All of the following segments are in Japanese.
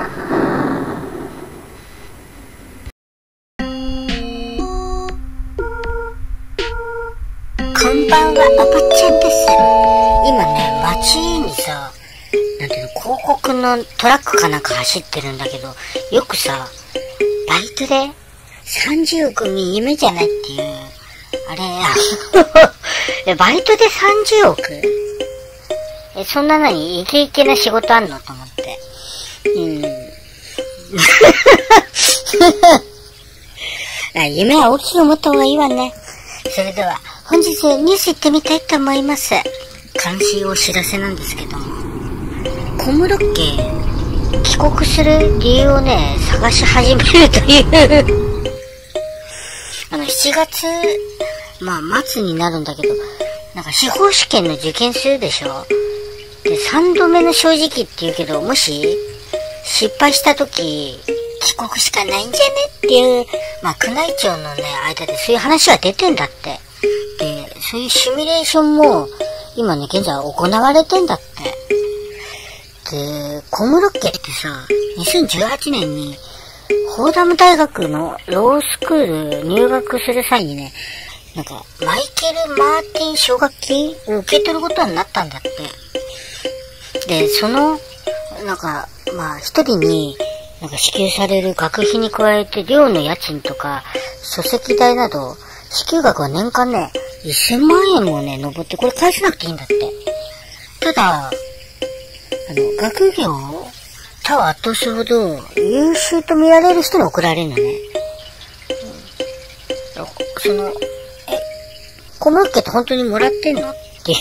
こんばんは、おばちゃんです。今ね、街にさ、なんていうの、広告のトラックかなんか走ってるんだけど、よくさ、バイトで30億に夢じゃないっていう、あれ、えバイトで30億？え、そんなのにイケイケな仕事あんの？と思って。うん。あ夢は大きく持った方がいいわね。それでは、本日ニュース行ってみたいと思います。監視お知らせなんですけども、小室家、帰国する理由をね、探し始めるという。あの、7月、まあ、末になるんだけど、なんか司法試験の受験するでしょ？で、3度目の正直って言うけど、もし、失敗した時、帰国しかないんじゃねっていう、まあ、宮内庁のね、間でそういう話は出てんだって。で、そういうシミュレーションも、今ね、現在行われてんだって。で、小室家ってさ、2018年に、フォーダム大学のロースクール入学する際にね、なんか、マイケル・マーティン奨学金を受け取ることになったんだって。で、その、なんか、まあ、一人に、なんか支給される学費に加えて、寮の家賃とか、書籍代など、支給額は年間ね、1000万円もね、上って、これ返さなくていいんだって。ただ、あの、学業を他を圧倒すほど優秀と見られる人に送られるのね。うんその、え、小室家って本当にもらってんの？っていう。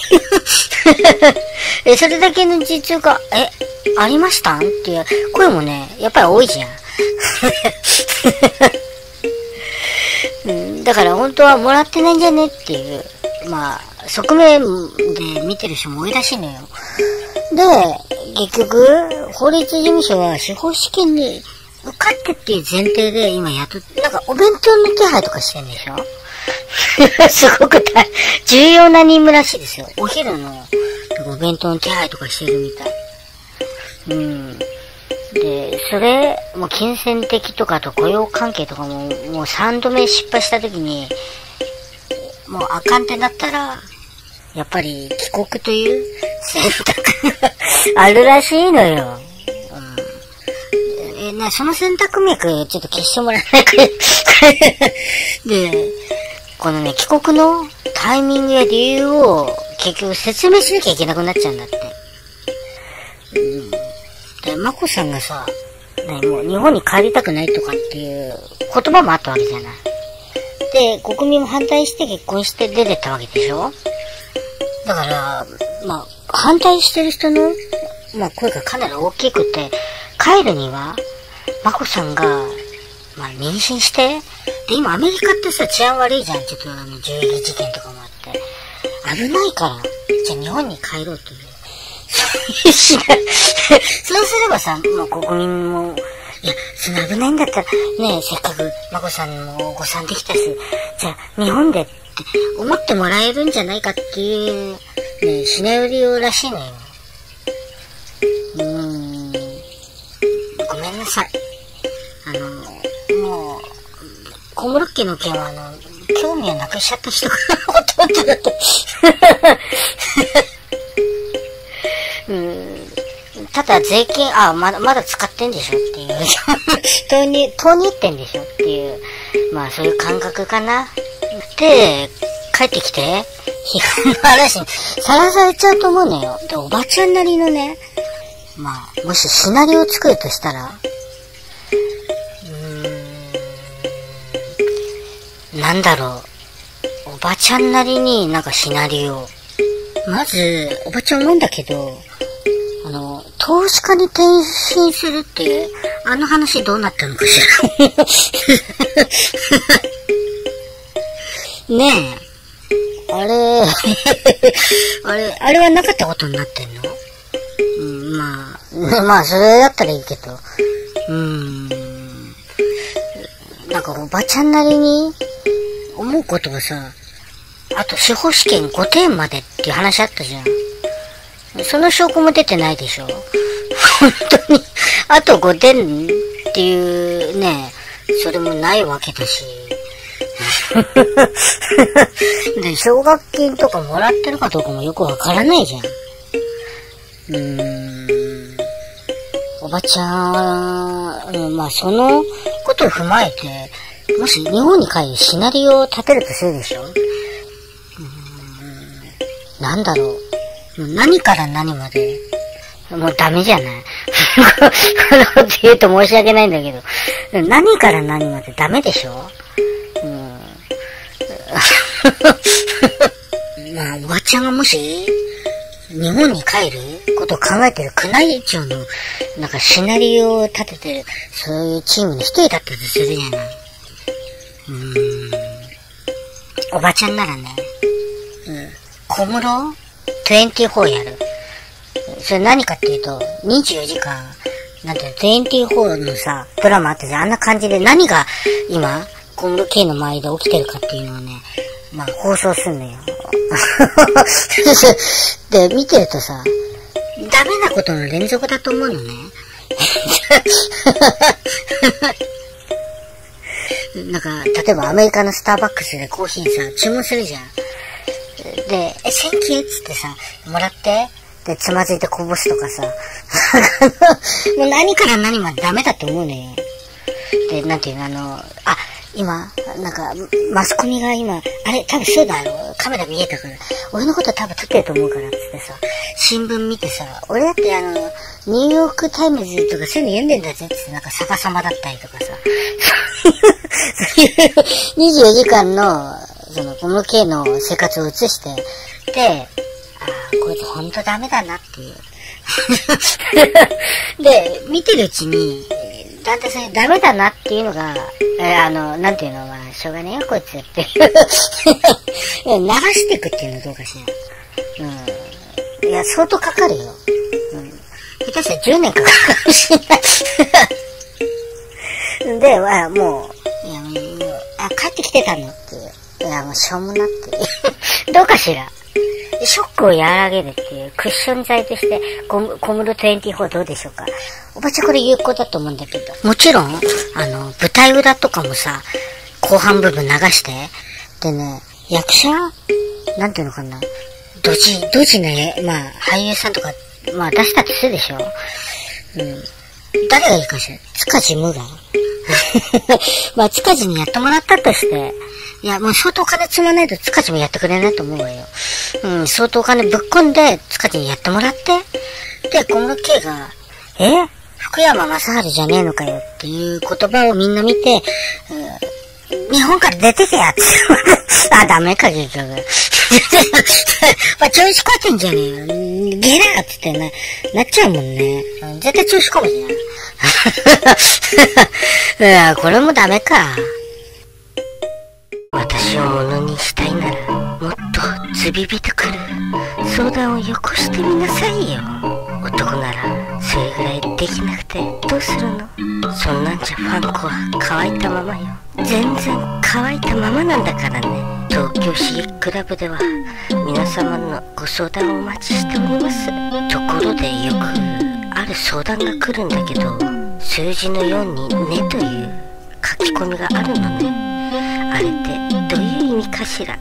え、それだけの実用が、え、ありました？んっていう声もね、やっぱり多いじゃ ん。だから本当はもらってないんじゃね？っていう、まあ、側面で見てる人も多いらしいのよ。で、結局、法律事務所は司法試験に受かってっていう前提で今やっと、なんかお弁当の手配とかしてんでしょ？すごく大重要な任務らしいですよ。お昼のお弁当の手配とかしてるみたい。うん。で、それ、もう金銭的とかと雇用関係とかも、もう3度目失敗した時に、もうあかんってなったら、やっぱり帰国という選択が あるらしいのよ。うん、え、な、その選択脈ちょっと消してもらえないかで、このね、帰国のタイミングや理由を結局説明しなきゃいけなくなっちゃうんだって。うん、で、マコさんがさ、ね、もう日本に帰りたくないとかっていう言葉もあったわけじゃない。で、国民も反対して結婚して出てったわけでしょ？だから、まあ、反対してる人の、まあ、声がかなり大きくて、帰るには、マコさんが、まあ、妊娠して、で、今アメリカってさ、治安悪いじゃん。ちょっとあの、銃撃事件とかもあって。危ないから、じゃあ日本に帰ろうという。そうすればさ、もう国民も、いや、その危ないんだったら、ねせっかく、マコさんもお子さんできたし、じゃあ、日本でって思ってもらえるんじゃないかっていう、ねシナリオらしいのよ。うーん。ごめんなさい。あの、もう、小室家の件は、あの、興味をなくしちゃった人がほとんどだと。だ税金、あ、まだ、まだ使ってんでしょっていう。投入、投入ってんでしょっていう。まあ、そういう感覚かな。で、帰ってきて、批判の嵐にさらされちゃうと思うのよ。で、おばちゃんなりのね、まあ、もしシナリオを作るとしたら、うーん、なんだろう。おばちゃんなりになんかシナリオ。まず、おばちゃん思うんだけど、あの、投資家に転身するっていう、あの話どうなったのかしら？ねえ。あれ、あれ、あれはなかったことになってんの？うん、まあ、まあ、それだったらいいけど。うーん。なんかおばちゃんなりに思うことがさ、あと司法試験5点までっていう話あったじゃん。その証拠も出てないでしょ？本当に、あと5点っていうね、それもないわけだし。で、奨学金とかもらってるかどうかもよくわからないじゃん。うーん。おばちゃん、うん、まあそのことを踏まえて、もし日本に帰るシナリオを立てるとするでしょ？うーん。なんだろう？何から何まで、もうダメじゃないこのこと言うと申し訳ないんだけど、何から何までダメでしょう？ん。まあ、おばちゃんがもし、日本に帰ることを考えてる宮内庁の、なんかシナリオを立ててる、そういうチームの一人だったとするじゃない。うーん。おばちゃんならね、うん。小室24やる。それ何かっていうと、24時間、なんていうの、24のさ、ドラマあってさ、あんな感じで何が今、小室圭の周りで起きてるかっていうのをね、まあ放送すんのよ。で、見てるとさ、ダメなことの連続だと思うのね。なんか、例えばアメリカのスターバックスでコーヒーさ、注文するじゃん。で、え、 Thank you っつってさ、もらって、で、つまずいてこぼすとかさ、もう何から何までダメだと思うのよ。で、なんていうの、あの、あ、今、なんか、マスコミが今、あれ、多分そうだろ、カメラ見えたから、俺のこと多分撮ってると思うから、つってさ、新聞見てさ、俺だってあの、ニューヨークタイムズとかそういうの読んでんだぜってって、なんか逆さまだったりとかさ、そういう24時間の、その、この圭の生活を映して、ああ、こいつほんとダメだなっていう。で、見てるうちに、だんだんそれダメだなっていうのが、えーあの、なんていうの、まあ、しょうがねえよ、こいつっていう。流していくっていうのどうかしら。うん。いや、相当かかるよ。うん。下手したら10年かかるかもしれない。で、まあ、もう、いや、もう、あ、帰ってきてたのっていう。いや、もうしょうもなっていう。どうかしら。ショックを和らげるっていうクッション剤としてコム小室24どうでしょうか？おばちゃんこれ有効だと思うんだけど。もちろん、あの、舞台裏とかもさ、後半部分流して、でね、役者なんていうのかな？ドジ、ドジな、まあ、俳優さんとか、まあ出したってするでしょ？うん。誰がいいかしら？塚地無我 まあ、塚地にやってもらったとして、いや、もう相当金積まないと塚地もやってくれないと思うわよ。うん、相当金ぶっ込んで塚地にやってもらって、で、小室圭が、え？福山雅治じゃねえのかよっていう言葉をみんな見て、うん日本から出てけやって。あ、ダメか、結局。まあ、調子こいてんじゃねえよ。ゲラーっつってな、なっちゃうもんね。絶対調子こむじゃん。いや、これもダメか。私をものにしたいなら、もっとズビビとくる相談をよこしてみなさいよ。男なら、それぐらいできなくてどうするの？そんなんじゃファンコは乾いたままよ。全然乾いたままなんだからね。東京刺激クラブでは、皆様のご相談をお待ちしております。ところでよく、ある相談が来るんだけど、数字の4にねという書き込みがあるのね。あれってどういう意味かしら？